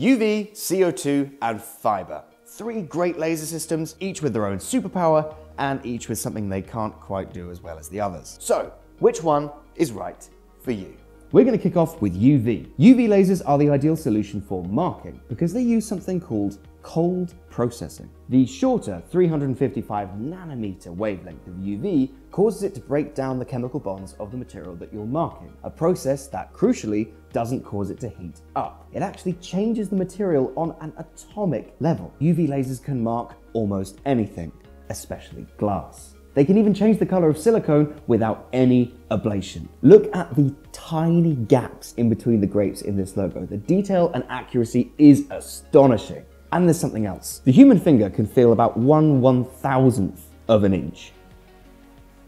UV, CO2, and fiber. Three great laser systems, each with their own superpower, and each with something they can't quite do as well as the others. So, which one is right for you? We're going to kick off with UV. UV lasers are the ideal solution for marking because they use something called cold processing. The shorter 355 nanometer wavelength of UV causes it to break down the chemical bonds of the material that you're marking, a process that crucially doesn't cause it to heat up. It actually changes the material on an atomic level. UV lasers can mark almost anything, especially glass. They can even change the color of silicone without any ablation. Look at the tiny gaps in between the grapes in this logo. The detail and accuracy is astonishing. And there's something else. The human finger can feel about one one thousandth of an inch.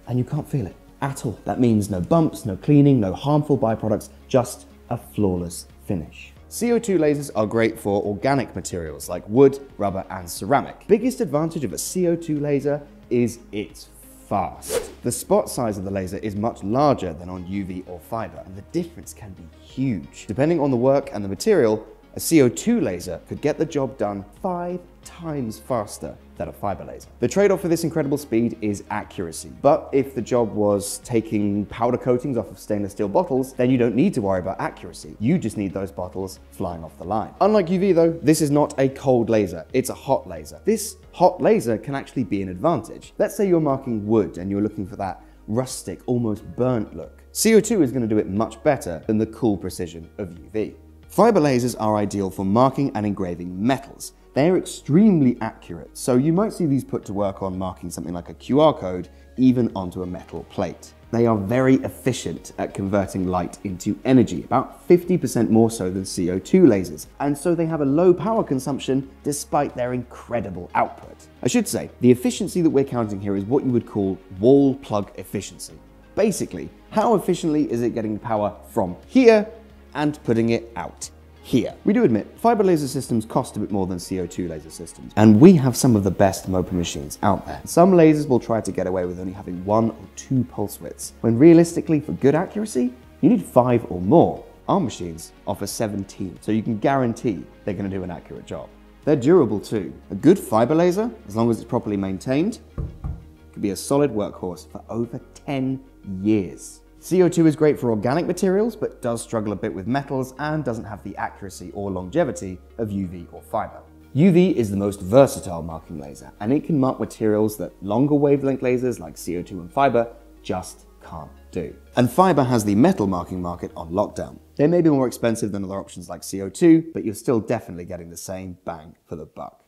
And you can't feel it at all. That means no bumps, no cleaning, no harmful byproducts, just a flawless finish. CO2 lasers are great for organic materials like wood, rubber, and ceramic. Biggest advantage of a CO2 laser is it's fast. The spot size of the laser is much larger than on UV or fiber, and the difference can be huge. Depending on the work and the material, a CO2 laser could get the job done five times faster than a fiber laser. The trade-off for this incredible speed is accuracy. But if the job was taking powder coatings off of stainless steel bottles, then you don't need to worry about accuracy. You just need those bottles flying off the line. Unlike UV though, this is not a cold laser, it's a hot laser. This hot laser can actually be an advantage. Let's say you're marking wood and you're looking for that rustic, almost burnt look. CO2 is going to do it much better than the cool precision of UV. Fiber lasers are ideal for marking and engraving metals. They're extremely accurate, so you might see these put to work on marking something like a QR code even onto a metal plate. They are very efficient at converting light into energy, about 50% more so than CO2 lasers, and so they have a low power consumption despite their incredible output. I should say, the efficiency that we're counting here is what you would call wall plug efficiency. Basically, how efficiently is it getting power from here and putting it out here. We do admit, fiber laser systems cost a bit more than CO2 laser systems, and we have some of the best MOPA machines out there. Some lasers will try to get away with only having one or two pulse widths, when realistically, for good accuracy, you need five or more. Our machines offer 17, so you can guarantee they're going to do an accurate job. They're durable too. A good fiber laser, as long as it's properly maintained, could be a solid workhorse for over 10 years. CO2 is great for organic materials, but does struggle a bit with metals and doesn't have the accuracy or longevity of UV or fiber. UV is the most versatile marking laser, and it can mark materials that longer wavelength lasers like CO2 and fiber just can't do. And fiber has the metal marking market on lockdown. They may be more expensive than other options like CO2, but you're still definitely getting the same bang for the buck.